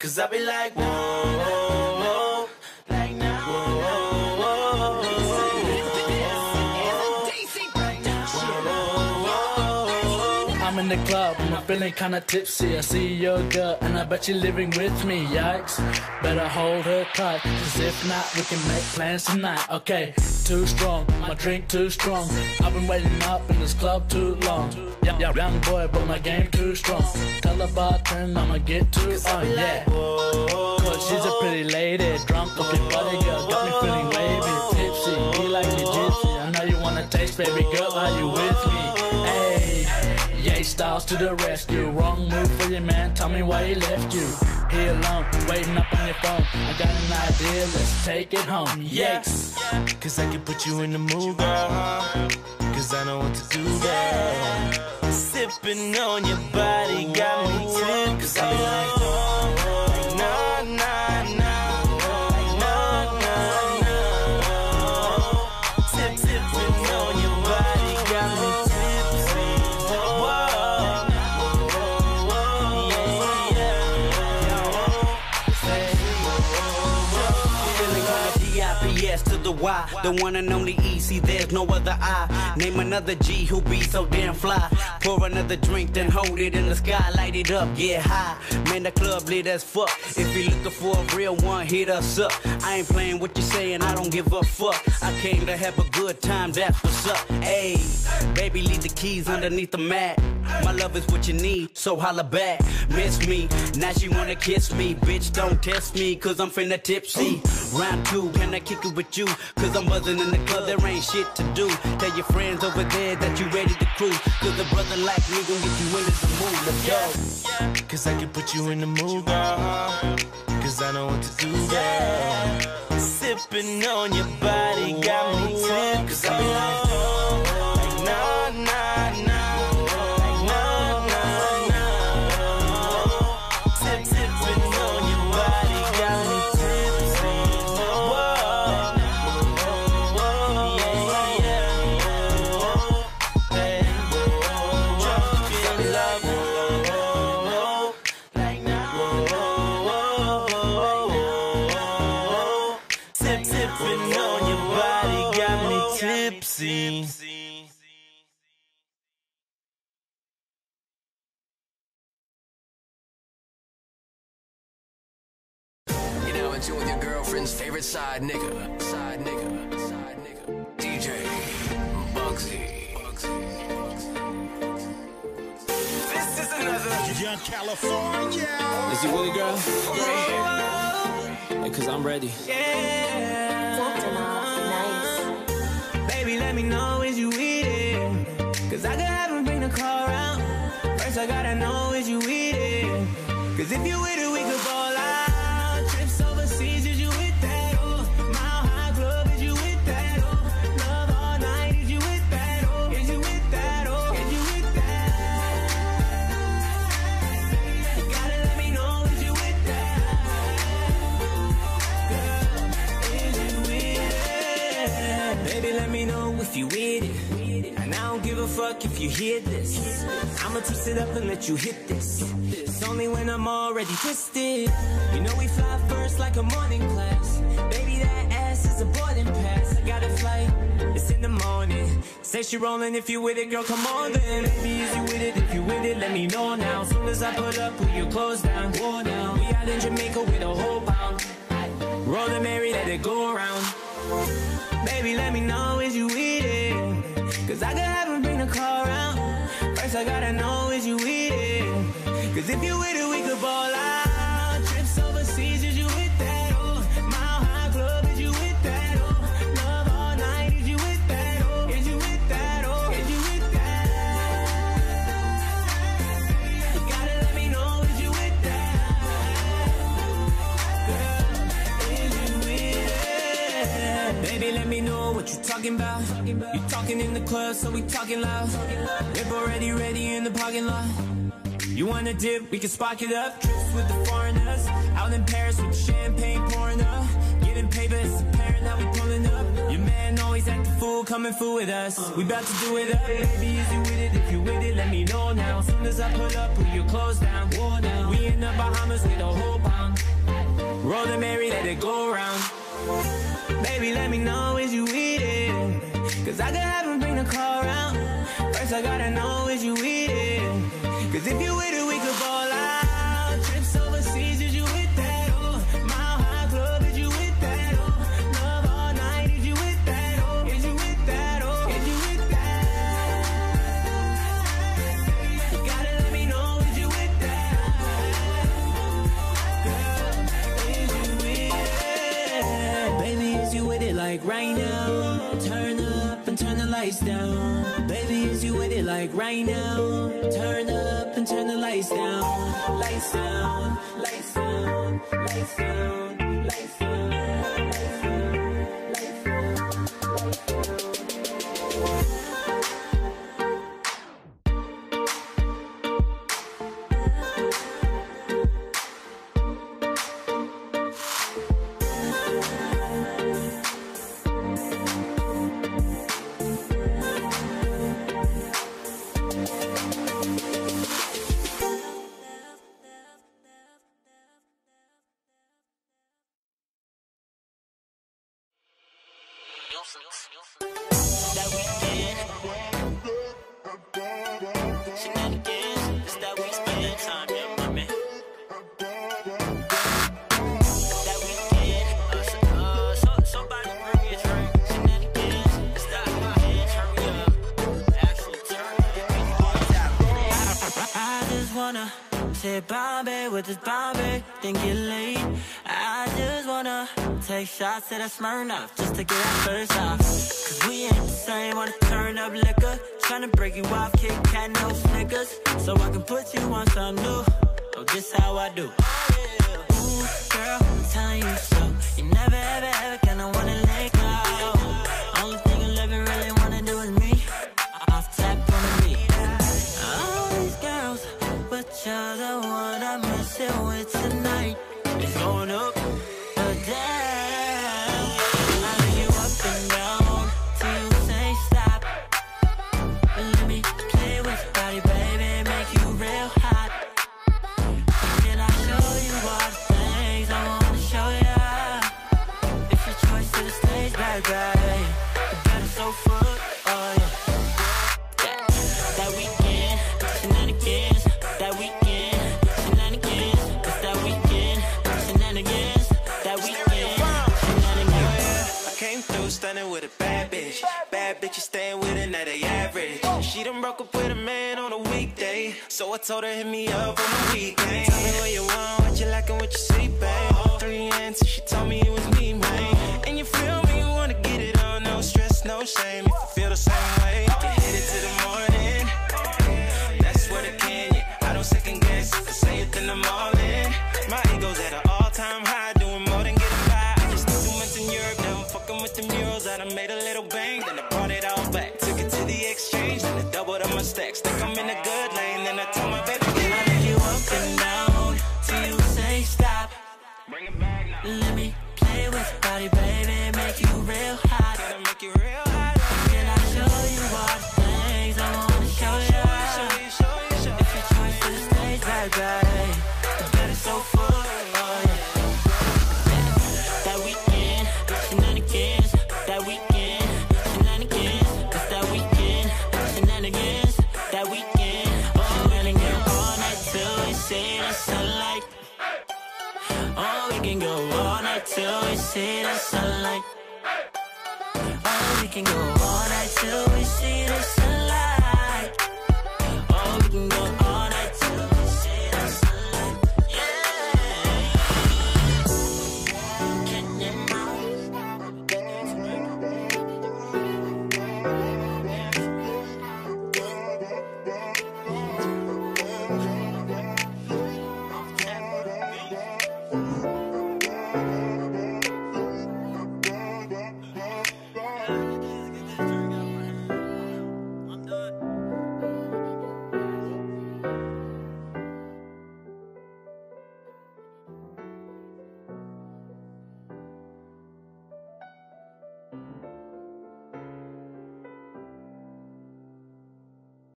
Cause I be like, whoa, in the club, and I'm feeling kinda tipsy. I see your girl, and I bet you're living with me. Yikes, better hold her tight. Cause if not, we can make plans tonight. Okay, too strong, my drink too strong. I've been waiting up in this club too long. Yeah, yeah, young boy, but my game too strong. Tell the bartender I'ma get too on, oh, yeah. Cause she's a pretty lady, drunk off your body, girl. Got me feeling wavy, tipsy. Be like a gypsy. I know you wanna taste, baby girl, styles to the rescue. Wrong move for your man, tell me why he left you. Here alone, waiting up on your phone. I got an idea, let's take it home. Yikes. Cause I can put you in the mood, girl. Cause I know what to do, girl. Sipping on your body got DIPS to the Y, the one and only E. See, there's no other I. Name another G who be so damn fly. Pour another drink, then hold it in the sky, light it up, get high. Man, the club lit as fuck. If you looking for a real one, hit us up. I ain't playing what you saying, I don't give a fuck. I came to have a good time, that's what's up. Hey, baby, leave the keys underneath the mat. My love is what you need, so holla back. Miss me, now she wanna kiss me. Bitch, don't test me, cause I'm finna tipsy. Round two, can I kick it with you? Cause I'm buzzing in the club, there ain't shit to do. Tell your friends over there that you ready to cruise. Cause a brother like me gon' get you into the mood. Let's go. Cause I can put you in the mood, girl. Cause I know what to do, girl. Sipping on your body got me tipsy. Like, tipsy. You know, in tune with your girlfriend's favorite side nigga. Side nigga. Side nigga. DJ Bugsy. This is another. Young California. Is you Willie girl? Yeah, cause I'm ready. Baby, let me know is you with it. Cause I could have him bring the car around. First, I gotta know is you with it. Cause if you with it, we you hear this. I'ma twist it up and let you hit this. It's only when I'm already twisted. You know we fly first like a morning class. Baby, that ass is a boarding pass. I got a flight, it's in the morning. Say she rolling if you with it, girl, come on then. Baby, is you with it? If you with it, let me know now. Soon as I put up, put your clothes down. Whoa, now. We out in Jamaica with a whole pound. Roll the Mary, let it go around. Baby, let me know is you with it. Cause I could have him bring the car around. First, I gotta know is you with it. Cause if you with it, we could ball out. Club, so we talking loud. Whip already ready in the parking lot. You wanna dip, we can spark it up. Trips with the foreigners. Out in Paris with champagne pouring up. Getting paper, it's apparent that we pulling up. Your man always act a fool, coming fool with us. We about to do it up. Baby, is you with it? If you with it, let me know now. Soon as I put up, put your clothes down. We in the Bahamas with a whole pound. it go around. Baby, let me know is you with it. Cause I could have him around. First, I gotta know is you with it. Cause if you with it, we could ball out. Trips overseas, is you with that? Oh, mile high club, is you with that? Oh, love all night, is you with that? Oh, is you with that? Oh, is you with that? Gotta let me know, is you with that? Girl, is you with it? Baby, is you with it like right now? Turn the lights down. Baby, is you with it like right now? Turn up and turn the lights down. Lights down, lights down, lights down, Bombay with this Bombay, then get laid. Just wanna take shots at a Smirnoff just to get our first off. Cause we ain't the same, wanna turn up liquor. Tryna break you off, Kit Kat, no Snickers. So I can put you on some new. Oh, this how I do. Ooh, girl, I'm telling you so. You never, ever, ever gonna wanna let shenanigans. That weekend. I came through stunning with a bad bitch. Bad bitch, you staying with her, not a average. Oh. She done broke up with a man on a weekday. So I told her, hit me up on the weekend. Tell me what you want, what you like, and what you see, babe. Three answers, she told me it was me, man. And my stacks. Think I'm in a good lane, then I tell my baby, we can go all night we see the sunlight. Oh, we can go all night we see the sunlight.